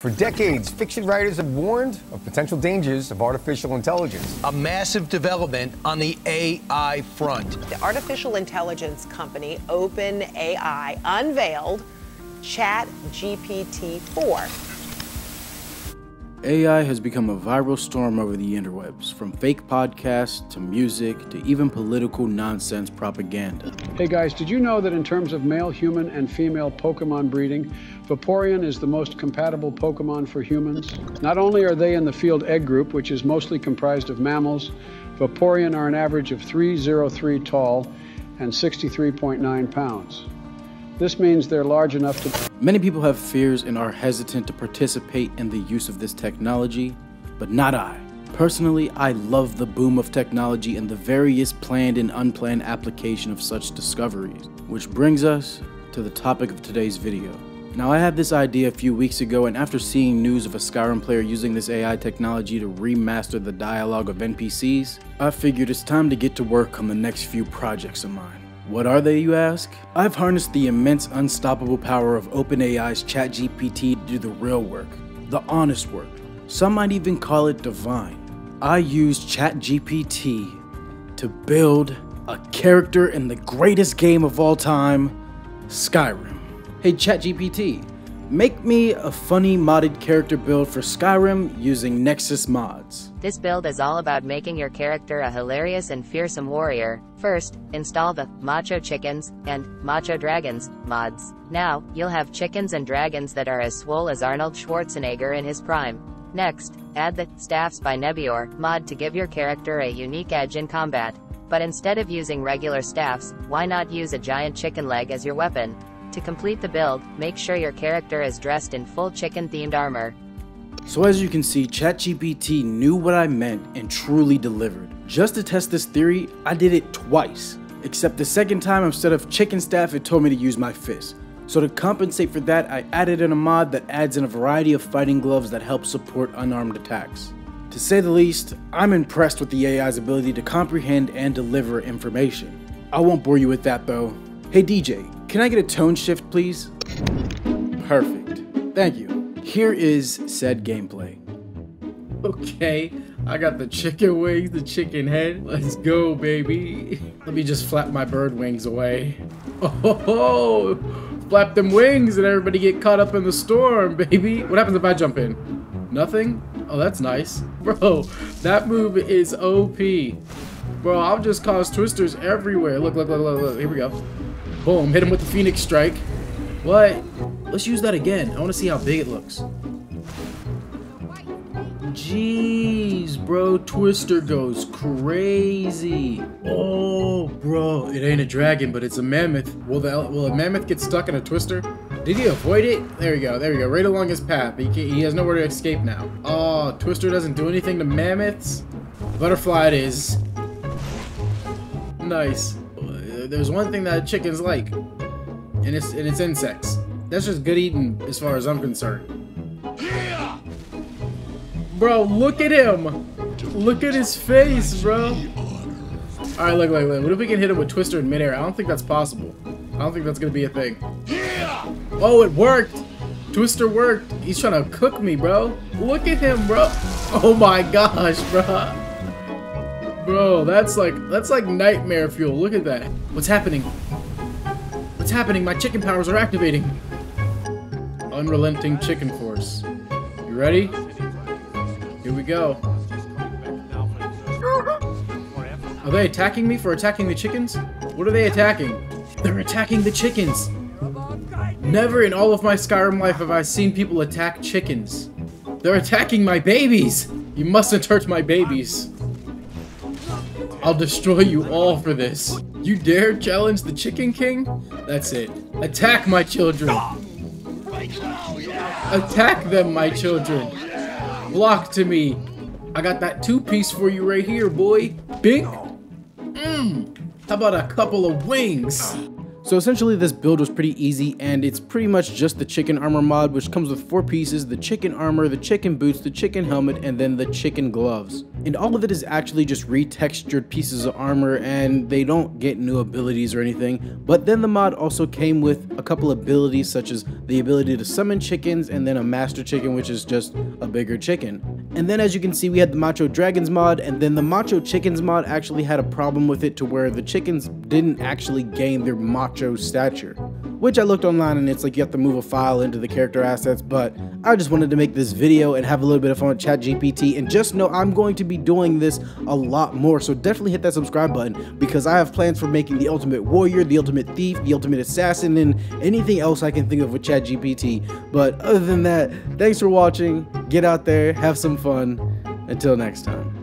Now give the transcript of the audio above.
For decades, fiction writers have warned of potential dangers of artificial intelligence. A massive development on the AI front. The artificial intelligence company OpenAI unveiled ChatGPT 4. AI has become a viral storm over the interwebs, from fake podcasts to music to even political nonsense propaganda. Hey guys, did you know that in terms of male human and female Pokemon breeding, Vaporeon is the most compatible Pokemon for humans? Not only are they in the field egg group, which is mostly comprised of mammals, Vaporeon are an average of 303 tall and 63.9 pounds. This means they're large enough to. Many people have fears and are hesitant to participate in the use of this technology, but not I. Personally, I love the boom of technology and the various planned and unplanned application of such discoveries. Which brings us to the topic of today's video. Now, I had this idea a few weeks ago, and after seeing news of a Skyrim player using this AI technology to remaster the dialogue of NPCs, I figured it's time to get to work on the next few projects of mine. What are they, you ask? I've harnessed the immense, unstoppable power of OpenAI's ChatGPT to do the real work, the honest work. Some might even call it divine. I used ChatGPT to build a character in the greatest game of all time, Skyrim. Hey, ChatGPT, Make me a funny modded character build for Skyrim using Nexus mods. This build is all about making your character a hilarious and fearsome warrior. First, install the Macho Chickens and Macho Dragons mods. Now, you'll have chickens and dragons that are as swole as Arnold Schwarzenegger in his prime. Next, add the Staffs by Nebior mod to give your character a unique edge in combat. But instead of using regular staffs, why not use a giant chicken leg as your weapon? To complete the build, make sure your character is dressed in full chicken-themed armor. So as you can see, ChatGPT knew what I meant and truly delivered. Just to test this theory, I did it twice. Except the second time, instead of chicken staff, it told me to use my fist. So to compensate for that, I added in a mod that adds in a variety of fighting gloves that help support unarmed attacks. To say the least, I'm impressed with the AI's ability to comprehend and deliver information. I won't bore you with that though. Hey DJ, can I get a tone shift, please? Perfect. Thank you. Here is said gameplay. Okay, I got the chicken wings, the chicken head. Let's go, baby. Let me just flap my bird wings away. Oh, flap them wings and everybody get caught up in the storm, baby. What happens if I jump in? Nothing? Oh, that's nice. Bro, that move is OP. Bro, I'll just cause twisters everywhere. Look, look, look, look, look. Here we go. Boom, hit him with the Phoenix Strike. What? Let's use that again. I want to see how big it looks. Jeez, bro. Twister goes crazy. Oh, bro. It ain't a dragon, but it's a mammoth. Will, the, will a mammoth get stuck in a twister? Did he avoid it? There we go. There we go. Right along his path. He, he has nowhere to escape now. Oh, Twister doesn't do anything to mammoths? Butterfly it is. Nice there's one thing that chickens like, and it's and it's insects. That's just good eating as far as I'm concerned. Bro, look at him! Look at his face, bro! Alright, look, look, look. What if we can hit him with Twister in midair? I don't think that's possible. I don't think that's gonna be a thing. Oh, it worked! Twister worked! He's trying to cook me, bro! Look at him, bro! Oh my gosh, bro! Bro, that's like that's like nightmare fuel. Look at that. What's happening? What's happening? My chicken powers are activating. Unrelenting chicken force. You ready? Here we go. Are they attacking me for attacking the chickens? What are they attacking? They're attacking the chickens! Never in all of my Skyrim life have I seen people attack chickens. They're attacking my babies! You mustn't hurt my babies. I'll destroy you all for this. You dare challenge the Chicken King? That's it. Attack my children. Attack them, my children. Block to me. I got that two-piece for you right here, boy. Bink. Mmm. How about a couple of wings? So essentially this build was pretty easy and it's pretty much just the chicken armor mod which comes with four pieces, the chicken armor, the chicken boots, the chicken helmet, and then the chicken gloves. And all of it is actually just retextured pieces of armor and they don't get new abilities or anything. But then the mod also came with a couple abilities such as the ability to summon chickens and then a master chicken which is just a bigger chicken. And then as you can see we had the Macho Dragons mod and then the Macho Chickens mod actually had a problem with it to where the chickens didn't actually gain their macho stature. Which I looked online and it's like you have to move a file into the character assets, but I just wanted to make this video and have a little bit of fun with ChatGPT and just know I'm going to be doing this a lot more. So definitely hit that subscribe button because I have plans for making the ultimate warrior, the ultimate thief, the ultimate assassin, and anything else I can think of with ChatGPT. But other than that, thanks for watching. Get out there, have some fun. Until next time.